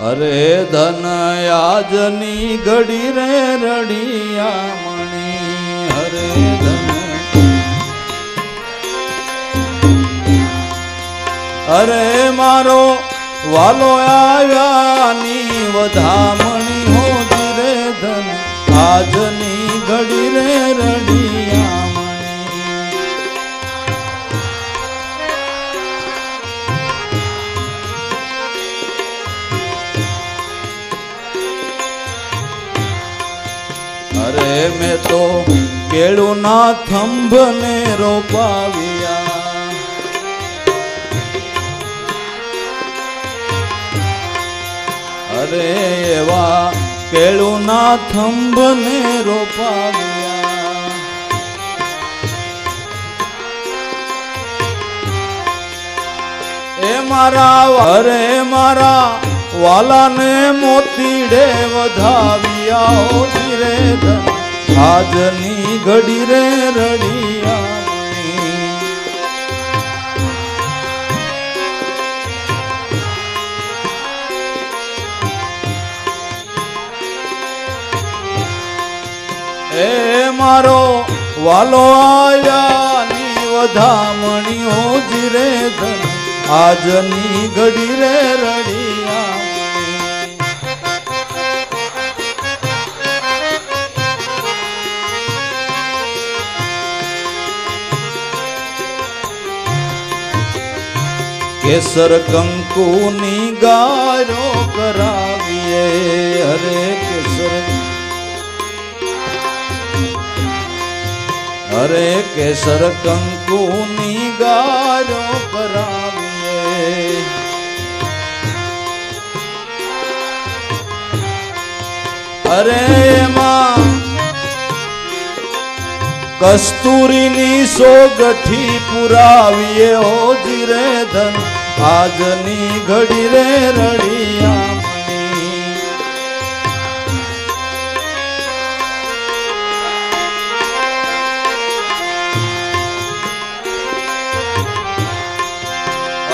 અરે ધન આજની ઘડી રે રડિયા મણી. હરે ધન. અરે મારો વાલો આવ્યાની વધામણી હો રે ધન. આજની ઘડી રે રડિયા મેં તો કેળુના થંભને રોપાવ્યા. અરે એવા કેળુના થંભને રોપાવ્યા. મારા અરે મારા વાલાને મોતીડે વધાવ્યા. ધન આજની ઘડી રે રડિયા એ મારો વાલો આયાની વધામણી જીરે ધન આજની ઘડી રે રડિયા. કેસર કંકુની ગાયો કરાવીએ. હરે કેસર. અરે કેસર કંકુની ગારો કરાવીએ. અરે એમાં કસ્તુરીની સોગઠી પુરાવીએ. હો જીરે ધન આજની ઘડી રે રડિયા.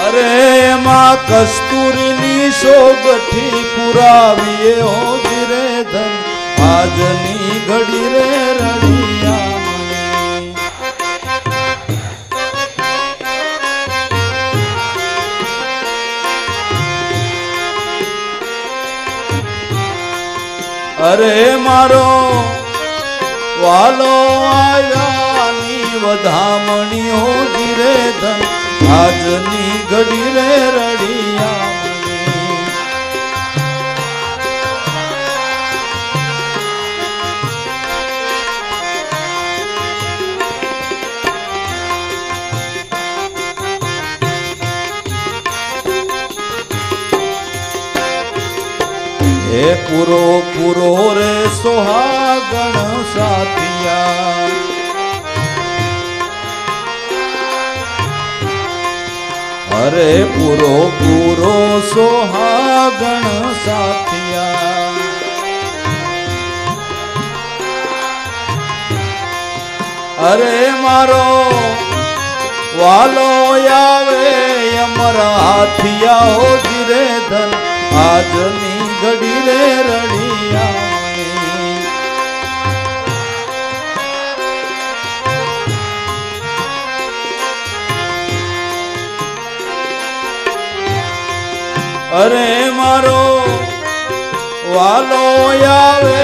અરે માં કસ્તુરીની સોગઠી પુરાવીએ હો ધીરે ધન. આજની ઘડી રે અરે મારો વાલો આયાની વધામણીઓ ધીરે ધન. આજની ઘડી રે પૂરો પૂરો રે સોહાગણ સાથિયા. અરે પૂરો પૂરો સોહાગણ સાથિયા. અરે મારો વાલો આવે, અમરા હાથિયા હો ધીરે ધન આજની ઘડી રે રણિયા અરે મારો વાલો આવે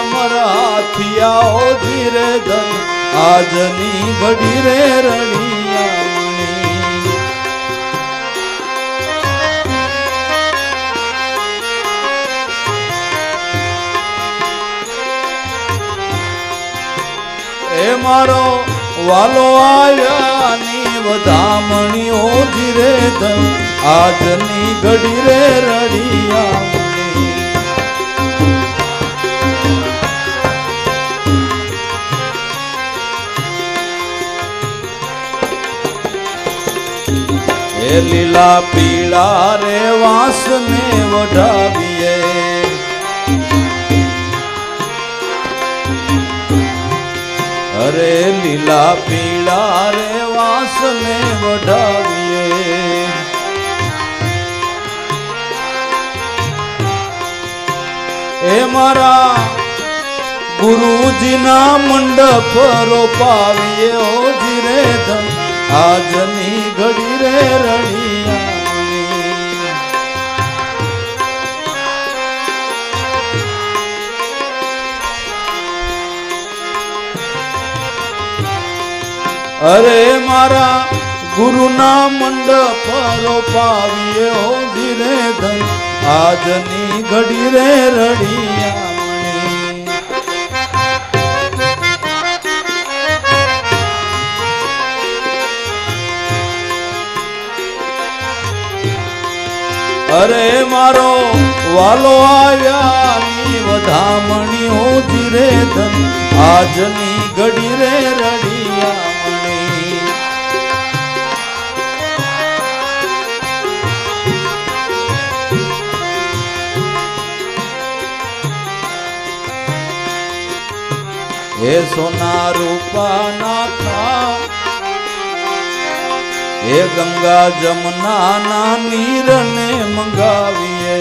અમારા હાથિયા ઓ ધીરે ધન આજની ઘડી રે રડિયા મારો વાલો આવ્યાની વધામણીઓ ધીરે ધન. આજની ઘડી રે રડિયા લીલા પીળા રે વાસને વઢાવીએ લીલા પીળા રે વાસને વઢાવીએ. એ મારા ગુરુજીના મંડપ રોપાવીએ. ઓ જીરે મંડપ રોપાવીએ રે ધન આજની ઘડી રે રડિયામણી. અરે મારો વાલો આવ્યાની વધામણી ઓજી રે ધન આજની ઘડી રે રડિયામણી સોના રૂપાના થા હે ગંગા જમના ના નીરને મંગાવીએ.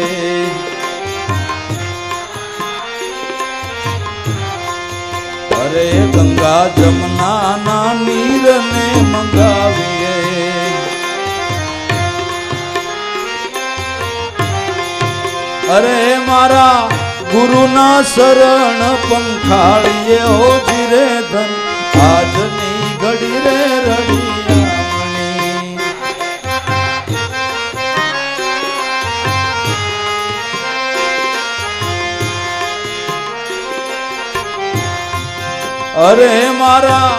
અરે ગંગા જમના ના નીરને મંગાવીએ. અરે મારા ગુરુના શરણ પંખાળીએ હો ધીરે ધન. આજની ઘડી રે રડિયામણી અરે મારા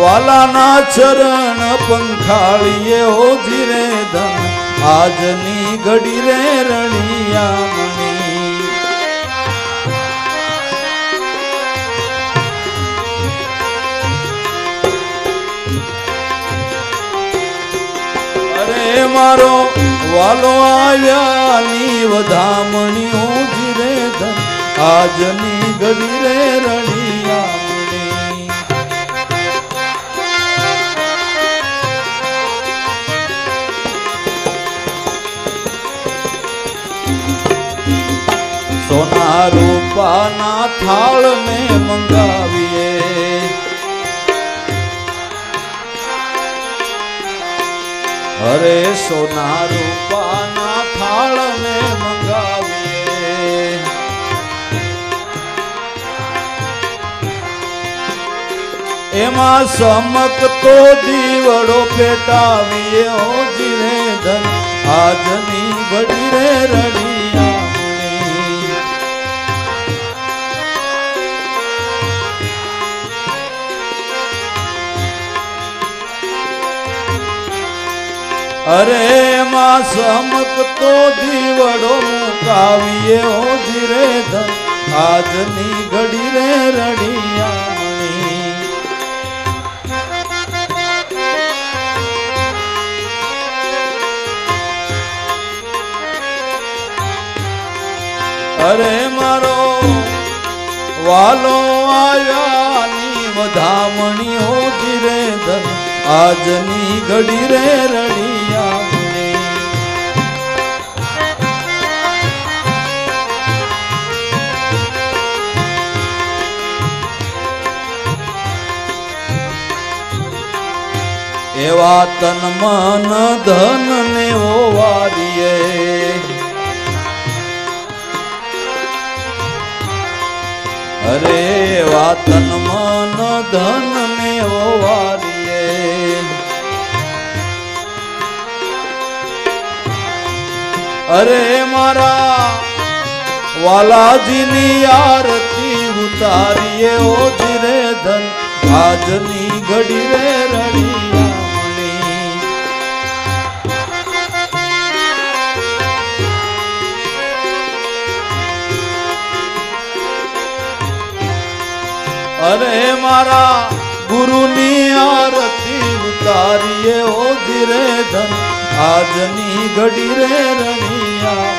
વાલાના ચરણ પંખાળીએ હો ધીરે ધન. આજની ઘડી રે રણિયામણી મારો વાલો આવ્યા ની વધામણી હું રે ધન. આજની ઘડી રે સોના રૂપાના થાળ ને મંગાવીએ અરે સોના રૂપાના થાળ ને મંગાવીએ. એમાં સમક તો દીવડો પેટાવીએ જીરે ધન, આજની ઘડી રે રડિયામણી અરે માં સમક તો દીવડો કાવ્ય ઓ જીરે આજની ઘડી રે રડિયા અરે મારો વાલો આવ્યાની વધામણી હો ધીરે ધન આજની ઘડી રે રડિયામણી એવા તન મન ધન ને ઓવારીએ. અરે વાતન મન ધન ને ઓવારીએ. અરે મારા વાલાજીની આરતી ઉતારીએ ઓ જીરે ધન. આજની ઘડી રે રડિયામણી અરે મારા ગુરુની આરતી ઉતારીએ ઓ ધીરે ધન. આજની ઘડી રે રણિયા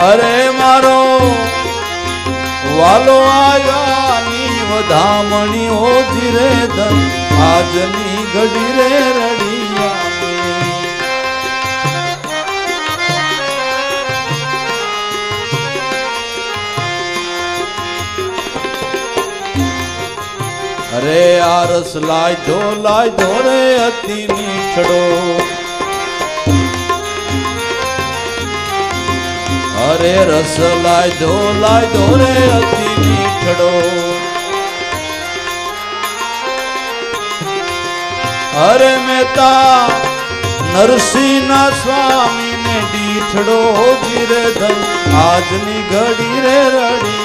અરે મારો વાલો આવ્યાની વધામણી ઓ ધીરે ધન. આજની ઘડી રે અરે આરસ રસ લાય ધો લાય ધો રે અતિ મીઠડો અરે રસ લાય ધો લાય ધો રે અતિ મીઠડો અરે મેતા નરસિંહના સ્વામીને દીઠડો જીરે ધન આજની ઘડી રે રડિયામણી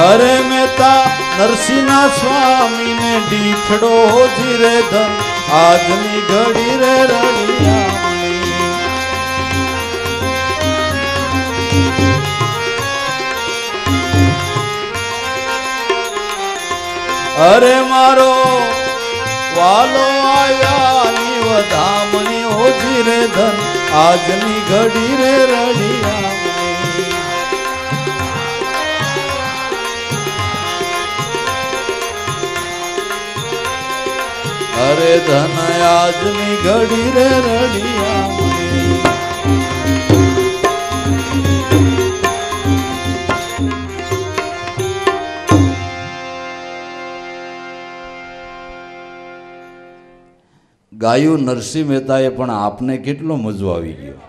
અરે મેતા નરસિંહના સ્વામીને દીઠડો જીરે ધન, આજની ઘડી રે રડિયામણી અરે મારો વાલો આવ્યા ની વધામણી ઓછી રે ધન, આજની ઘડી રે રડિયામણી અરે ધન આજની ઘડી રે રડિયા ગાયું નરસિંહ મહેતાએ પણ આપને કેટલો મજો આવી ગયો.